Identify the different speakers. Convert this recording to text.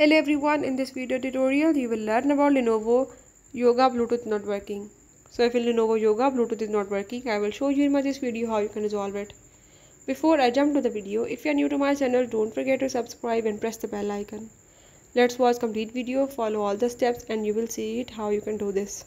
Speaker 1: Hello everyone, in this video tutorial you will learn about Lenovo Yoga Bluetooth not working. So if in Lenovo Yoga Bluetooth is not working, I will show you in my this video how you can resolve it. Before I jump to the video, if you are new to my channel, don't forget to subscribe and press the bell icon. Let's watch complete video, follow all the steps and you will see it how you can do this.